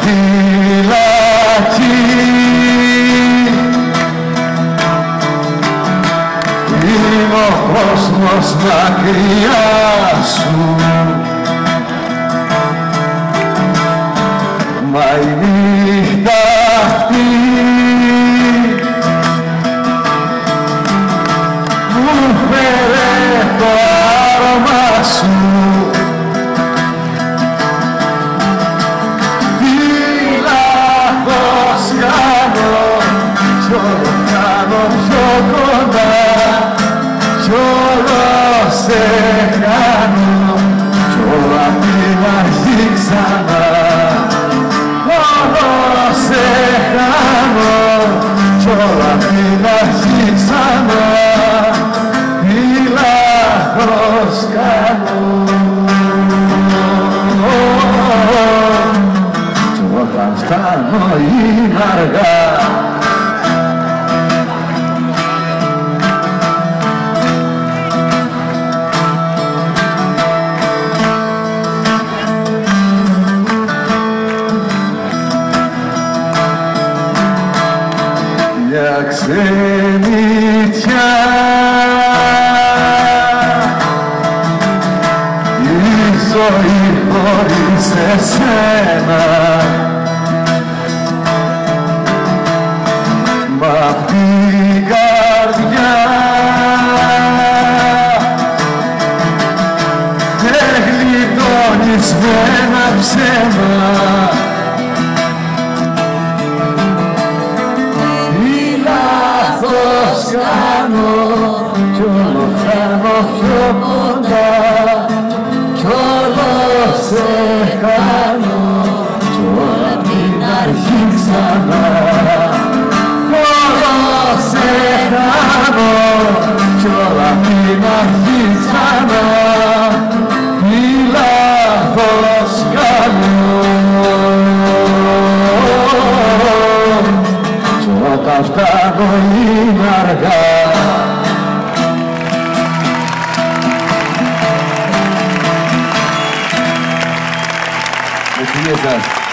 φυλακή είναι ο κόσμος μακριά σου μα η νύχτα αυτή. Μου φέρε το άρωμα σου κάνω κι όλο απ' την αρχή ξανά φυλάχος κάνω κι όταν φτάνω είναι αργά μια ξενιτιά. Η ζωή χωρίς εσένα. Μ' απ' την καρδιά. Δεν γλιτώνεις με ένα ψέμα κάνω κι όλο φτάνω πιο κοντά κι όλο σε κάνω κι όλα την αρχή ξανά όλο σε Unidas.